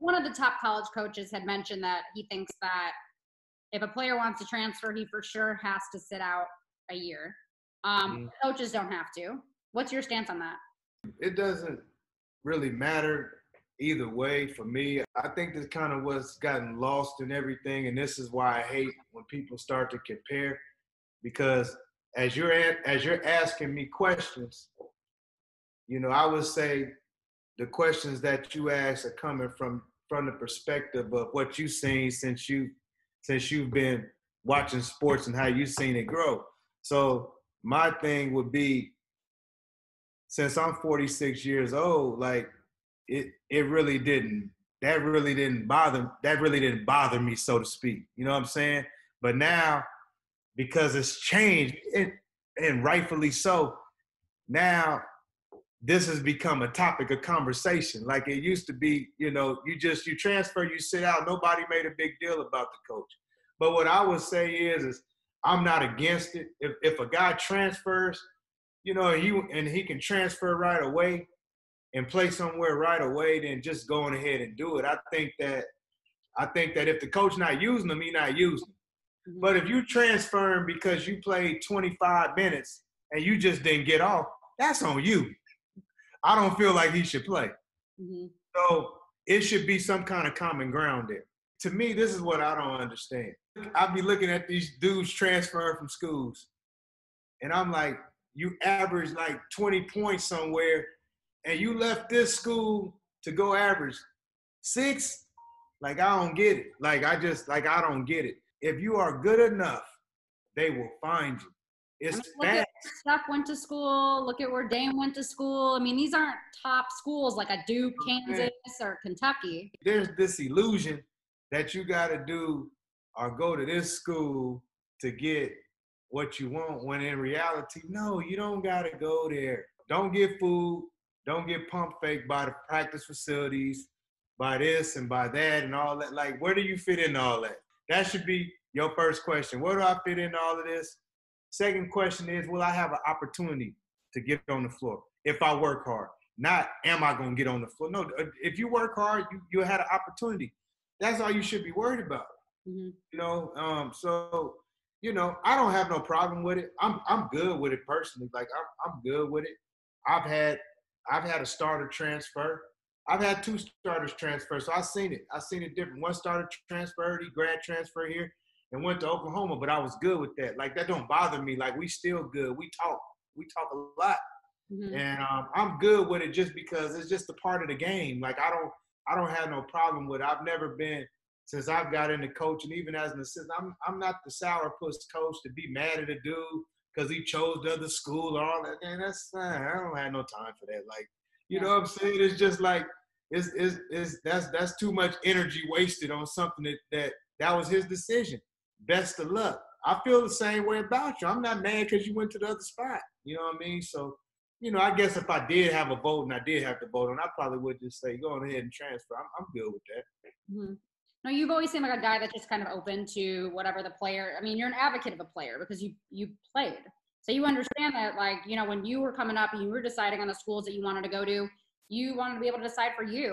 one of the top college coaches had mentioned that he thinks that if a player wants to transfer, he for sure has to sit out a year. Um, mm-hmm. Coaches don't have to. What's your stance on that? It doesn't really matter either way for me. I think this kind of what's gotten lost in everything, and this is why I hate when people start to compare, because as you're as you're asking me questions, you know, I would say the questions that you ask are coming from from the perspective of what you've seen since you since you've been watching sports and how you've seen it grow. So my thing would be since I'm 46 years old, like it it really didn't that really didn't bother that really didn't bother me, so to speak. You know what I'm saying? But now, because it's changed, and, and rightfully so, now this has become a topic of conversation. Like it used to be, you know, you just you transfer, you sit out, nobody made a big deal about the coach. But what I would say is, is I'm not against it. If if a guy transfers, you know, he and he can transfer right away and play somewhere right away, then just going ahead and do it. I think that I think that if the coach not using them, he not using them. Mm-hmm. But if you transfer him because you played 25 minutes and you just didn't get off, that's on you. I don't feel like he should play. Mm-hmm. So it should be some kind of common ground there. To me, this is what I don't understand. I'll be looking at these dudes transferring from schools, and I'm like, you average like 20 points somewhere, and you left this school to go average six. Like I don't get it. Like I just like I don't get it. If you are good enough, they will find you. It's look bad. At Steph went to school. Look at where Dame went to school. I mean, these aren't top schools like a Duke, Kansas, or Kentucky. There's this illusion that you got to do or go to this school to get what you want. When in reality, no, you don't got to go there. Don't get food. Don't get pump fake by the practice facilities, by this and by that and all that. Like, where do you fit in all that? That should be your first question. Where do I fit in all of this? Second question is, will I have an opportunity to get on the floor if I work hard? Not, am I going to get on the floor? No, uh, if you work hard, you, you had an opportunity. That's all you should be worried about. Mm-hmm. You know, um, so you know, I don't have no problem with it. I'm I'm good with it personally. Like I'm I'm good with it. I've had I've had a starter transfer. I've had two starters transfer, so I've seen it. I've seen it different. One starter transferred, he grad transfer here and went to Oklahoma, but I was good with that. Like that don't bother me. Like we still good. We talk. We talk a lot, mm-hmm. and um, I'm good with it just because it's just a part of the game. Like I don't I don't have no problem with it. I've never been since I've got into coaching, even as an assistant. I'm I'm not the sourpuss coach to be mad at a dude because he chose the other school or all that. Man, that's uh, I don't have no time for that. Like you yeah. know what I'm saying? It's just like it's, it's, it's that's that's too much energy wasted on something that that that was his decision best of luck. I feel the same way about you. I'm not mad because you went to the other spot. You know what I mean? So, you know, I guess if I did have a vote and I did have to vote on, I probably would just say, go ahead and transfer. I'm, I'm good with that. Mm-hmm. No, you've always seemed like a guy that's just kind of open to whatever the player. I mean, you're an advocate of a player because you you played, so you understand that. Like, you know, when you were coming up and you were deciding on the schools that you wanted to go to, you wanted to be able to decide for you.